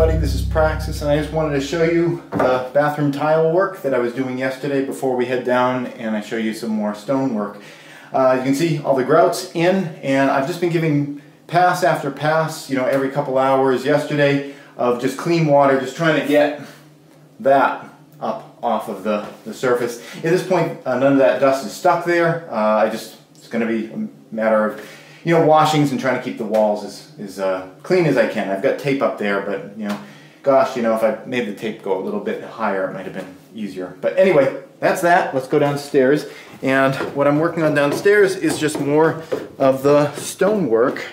everybody, this is Praxis and I just wanted to show you the bathroom tile work that I was doing yesterday before we head down and I show you some more stone work. Uh, you can see all the grouts in and I've just been giving pass after pass, you know, every couple hours yesterday of just clean water, just trying to get that up off of the, the surface. At this point, uh, none of that dust is stuck there. Uh, I just, it's going to be a matter of you know, washings and trying to keep the walls as, as uh, clean as I can. I've got tape up there, but, you know, gosh, you know, if I made the tape go a little bit higher, it might have been easier. But anyway, that's that. Let's go downstairs. And what I'm working on downstairs is just more of the stonework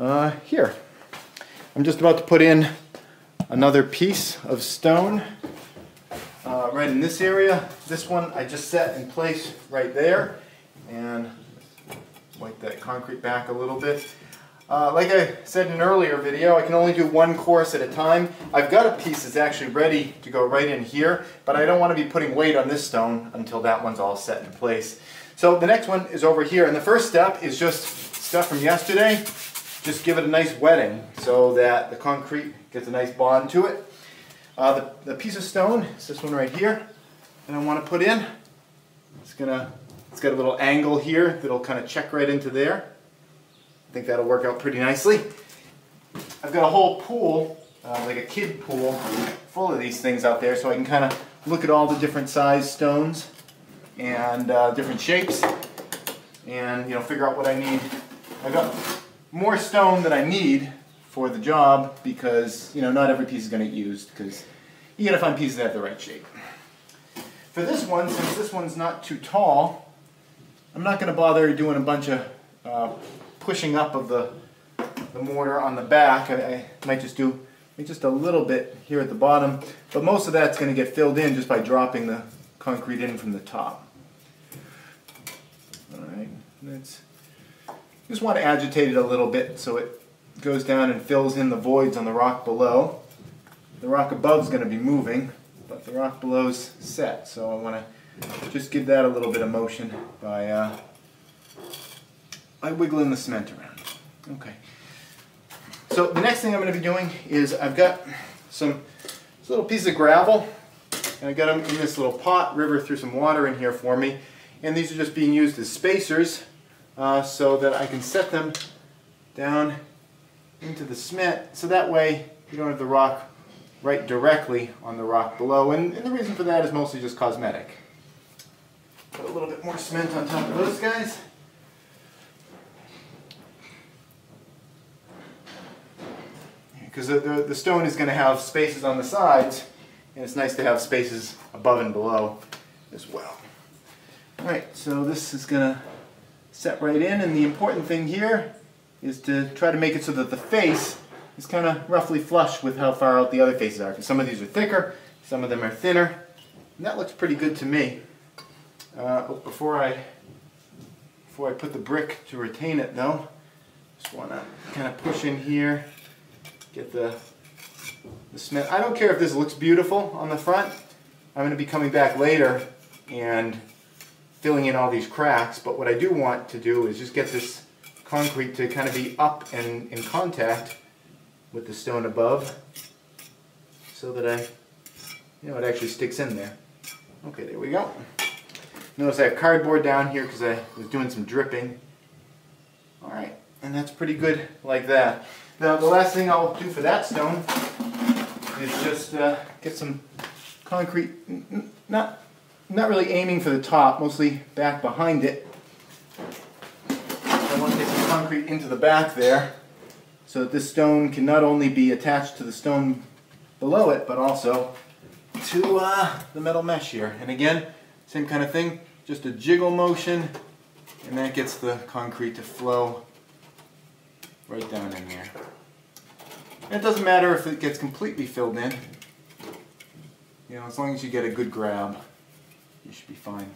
uh, here. I'm just about to put in another piece of stone uh, right in this area. This one I just set in place right there. And wipe that concrete back a little bit. Uh, like I said in an earlier video, I can only do one course at a time. I've got a piece that's actually ready to go right in here, but I don't want to be putting weight on this stone until that one's all set in place. So the next one is over here, and the first step is just stuff from yesterday. Just give it a nice wetting so that the concrete gets a nice bond to it. Uh, the, the piece of stone is this one right here and I want to put in. It's going to it's got a little angle here that'll kind of check right into there. I think that'll work out pretty nicely. I've got a whole pool, uh, like a kid pool, full of these things out there so I can kind of look at all the different size stones and uh, different shapes and you know figure out what I need. I've got more stone than I need for the job because you know not every piece is going to get used because you got to find pieces that have the right shape. For this one, since this one's not too tall, I'm not going to bother doing a bunch of uh, pushing up of the, the mortar on the back. I, I might just do just a little bit here at the bottom, but most of that's going to get filled in just by dropping the concrete in from the top. Alright, just want to agitate it a little bit so it goes down and fills in the voids on the rock below. The rock above is going to be moving, but the rock below is set, so I want to just give that a little bit of motion by, uh, by wiggling the cement around. Okay. So the next thing I'm going to be doing is I've got some little piece of gravel and I got them in this little pot. River threw some water in here for me and these are just being used as spacers uh, so that I can set them down into the cement so that way you don't have the rock right directly on the rock below and, and the reason for that is mostly just cosmetic. Put a little bit more cement on top of those guys. Because the, the, the stone is going to have spaces on the sides, and it's nice to have spaces above and below as well. Alright, so this is going to set right in, and the important thing here is to try to make it so that the face is kind of roughly flush with how far out the other faces are. Because some of these are thicker, some of them are thinner, and that looks pretty good to me. Uh, before I before I put the brick to retain it though, just want to kind of push in here, get the, the cement. I don't care if this looks beautiful on the front. I'm going to be coming back later and filling in all these cracks, but what I do want to do is just get this concrete to kind of be up and in contact with the stone above so that I, you know, it actually sticks in there. Okay, there we go. Notice I have cardboard down here because I was doing some dripping. Alright, and that's pretty good like that. Now the last thing I'll do for that stone is just uh, get some concrete, not, not really aiming for the top, mostly back behind it. I want to get some concrete into the back there so that this stone can not only be attached to the stone below it, but also to uh, the metal mesh here. And again, same kind of thing, just a jiggle motion, and that gets the concrete to flow right down in there. And it doesn't matter if it gets completely filled in. You know, as long as you get a good grab, you should be fine.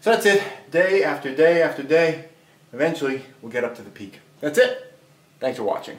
So that's it, day after day after day. Eventually, we'll get up to the peak. That's it. Thanks for watching.